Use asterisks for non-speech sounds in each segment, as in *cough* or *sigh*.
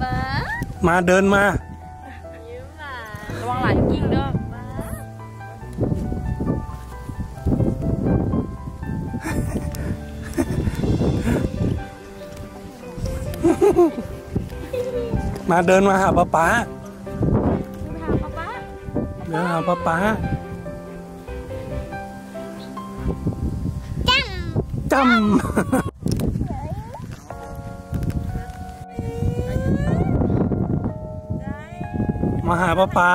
ป๊ามาเดินมายิ้มหวานระวังหลานกิ้งเด้อป๊ามาเดินมาหาป๊าป๊าดูหาป๊าป๊าเดินหาป๊าป๊าจำ มาหาป๊าป๊า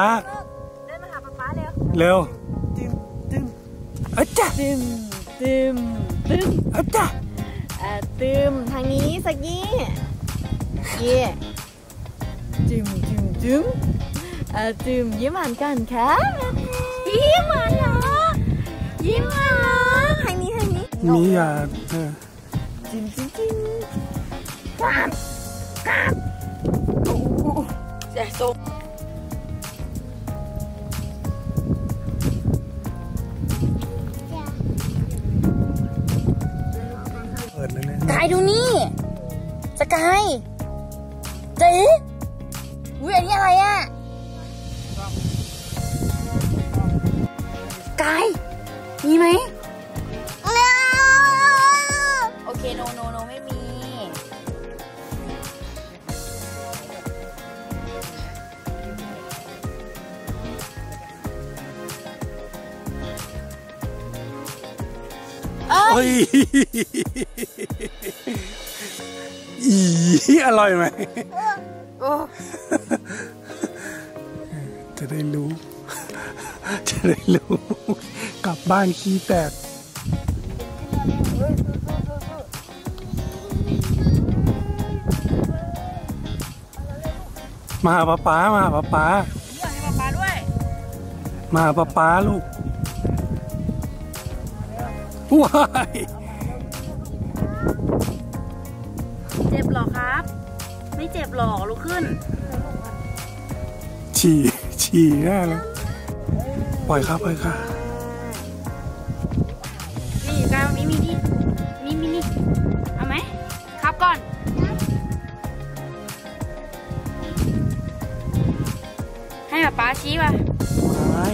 เดินมาหาป๊าป๊าเร็วเร็วตึมตึมอาจ้ะตึมตึมตึมอาจ้ะอะตึมทางนี้สักยี่เย่จึมจึมจึมอะตึมยิ้มหวานกันครับยิ้มหวานเหรอยิ้มหวานทางนี้ทางนี้มีอย่าเออจึมจึมจึมโอ้โหแย่โซ ดเลยเนี่ยกายดูนี่สกายเจ๊อุ้ยอันนี้อะไรอะกายมีไหมโอเคโนโนโนไม่มี เฮ้ยอีอร่อยไหมโอ้จะได้รู้ จะได้รู้ กลับบ้านขี้แตกมาหาป๊าป๊ามาหาป๊าป๊าอยากให้ป๊าป๊าด้วย มาหาป๊าป๊าลูก ว้ายเจ็บหรอครับ ไม่เจ็บหรอกลุกขึ้น ฉี่ฉี่แน่เลยปล่อยครับปล่อยครับนี่กายวันนี้มีนี่นี่มีนี่เอาไหมครับก่อนให้ป๊าป๊าชี้ป่ะไม่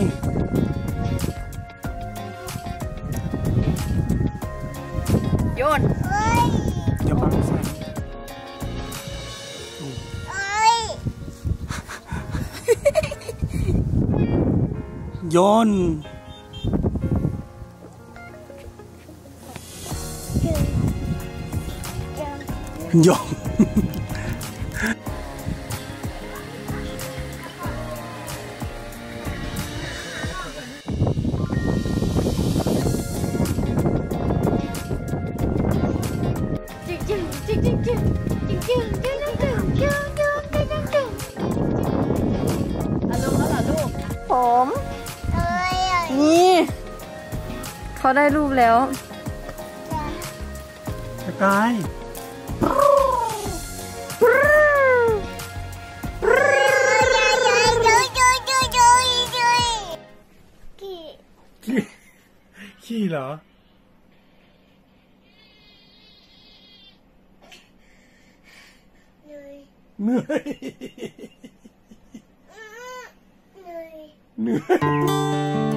Jun. Jepang. John. John. John. *laughs* เขาได้รูปแล้วสกายกี่ขี้ขี้เหรอเหนื่อยเหนื่อยเหนื่อยเหนื่อย